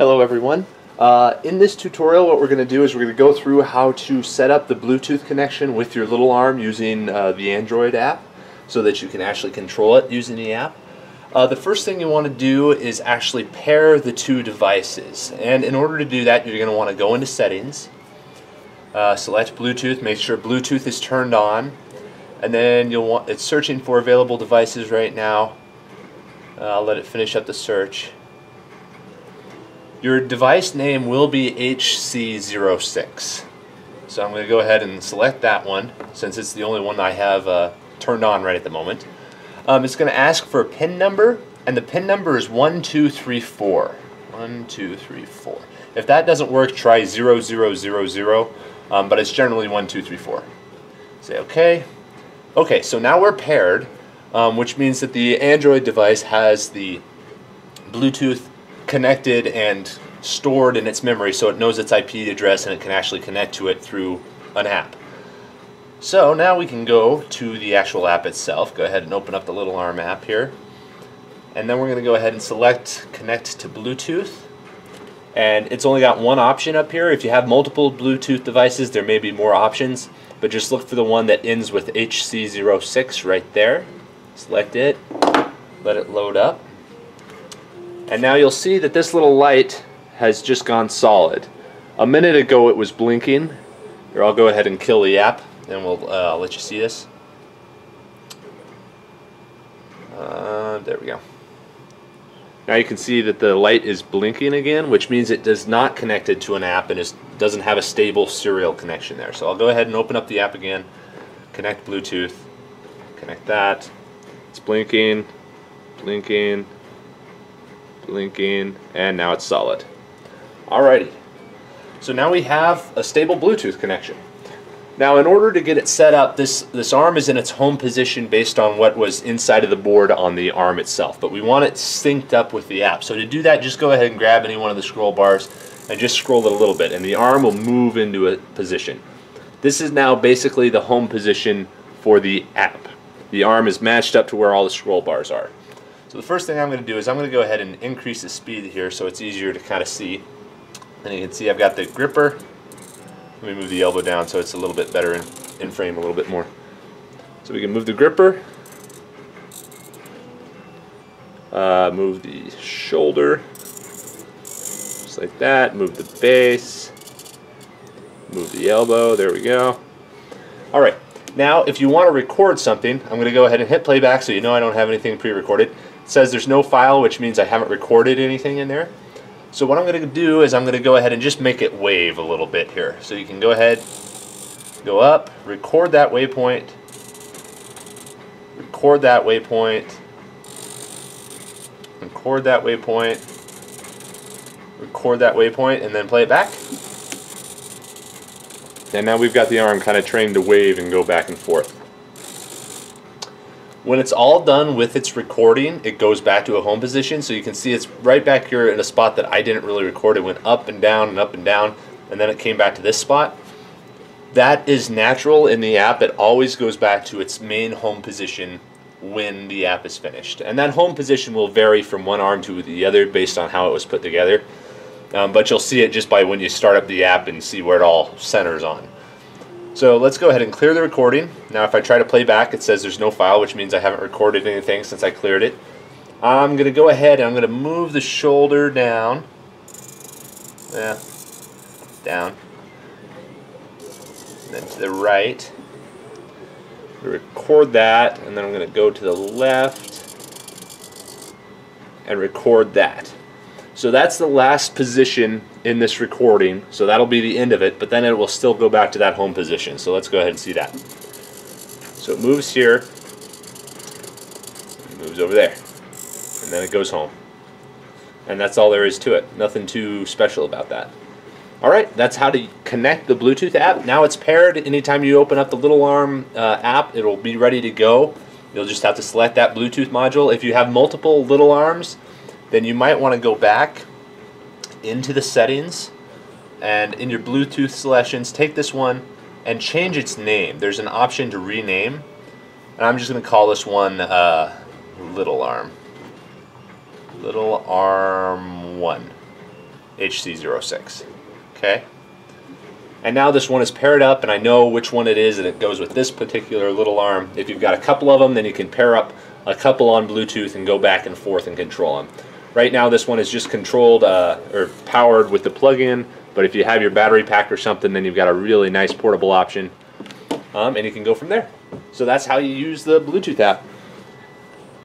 Hello everyone. Uh, in this tutorial what we're going to do is we're going to go through how to set up the Bluetooth connection with your little arm using uh, the Android app so that you can actually control it using the app. Uh, the first thing you want to do is actually pair the two devices and in order to do that you're going to want to go into settings, uh, select Bluetooth, make sure Bluetooth is turned on and then you'll want it's searching for available devices right now. Uh, I'll let it finish up the search. Your device name will be HC06. So I'm going to go ahead and select that one since it's the only one I have uh, turned on right at the moment. Um, it's going to ask for a PIN number and the PIN number is 1234. 1234. If that doesn't work, try 0000, um, but it's generally 1234. Say OK. Okay, so now we're paired, um, which means that the Android device has the Bluetooth connected and stored in its memory so it knows its IP address and it can actually connect to it through an app. So now we can go to the actual app itself. Go ahead and open up the Little Arm app here. And then we're going to go ahead and select Connect to Bluetooth. And it's only got one option up here. If you have multiple Bluetooth devices, there may be more options. But just look for the one that ends with HC06 right there. Select it. Let it load up. And now you'll see that this little light has just gone solid. A minute ago it was blinking. Here, I'll go ahead and kill the app and we'll uh, let you see this. Uh, there we go. Now you can see that the light is blinking again, which means it does not connect it to an app and is, doesn't have a stable serial connection there. So I'll go ahead and open up the app again, connect Bluetooth, connect that. It's blinking, blinking, blinking, and now it's solid. Alrighty, so now we have a stable Bluetooth connection. Now in order to get it set up, this, this arm is in its home position based on what was inside of the board on the arm itself, but we want it synced up with the app. So to do that, just go ahead and grab any one of the scroll bars and just scroll it a little bit, and the arm will move into a position. This is now basically the home position for the app. The arm is matched up to where all the scroll bars are. So the first thing I'm going to do is I'm going to go ahead and increase the speed here so it's easier to kind of see. And you can see I've got the gripper. Let me move the elbow down so it's a little bit better in, in frame a little bit more. So we can move the gripper, uh, move the shoulder, just like that, move the base, move the elbow, there we go. Alright, now if you want to record something, I'm going to go ahead and hit playback so you know I don't have anything pre-recorded says there's no file, which means I haven't recorded anything in there. So what I'm going to do is I'm going to go ahead and just make it wave a little bit here. So you can go ahead, go up, record that waypoint, record that waypoint, record that waypoint, record that waypoint, and then play it back. And now we've got the arm kind of trained to wave and go back and forth. When it's all done with its recording, it goes back to a home position. So you can see it's right back here in a spot that I didn't really record. It went up and down and up and down, and then it came back to this spot. That is natural in the app. It always goes back to its main home position when the app is finished. And that home position will vary from one arm to the other based on how it was put together. Um, but you'll see it just by when you start up the app and see where it all centers on. So let's go ahead and clear the recording. Now if I try to play back, it says there's no file, which means I haven't recorded anything since I cleared it. I'm going to go ahead and I'm going to move the shoulder down. Yeah, down. And then to the right. Record that, and then I'm going to go to the left and record that. So that's the last position in this recording. So that'll be the end of it, but then it will still go back to that home position. So let's go ahead and see that. So it moves here, it moves over there, and then it goes home. And that's all there is to it. Nothing too special about that. Alright, that's how to connect the Bluetooth app. Now it's paired. Anytime you open up the Little Arm uh, app, it'll be ready to go. You'll just have to select that Bluetooth module. If you have multiple Little Arms, then you might want to go back into the settings and in your Bluetooth selections, take this one and change its name. There's an option to rename, and I'm just going to call this one uh, Little Arm. Little Arm 1. HC06. Okay. And now this one is paired up and I know which one it is and it goes with this particular little arm. If you've got a couple of them, then you can pair up a couple on Bluetooth and go back and forth and control them. Right now this one is just controlled uh, or powered with the plug-in, but if you have your battery pack or something, then you've got a really nice portable option um, and you can go from there. So that's how you use the Bluetooth app.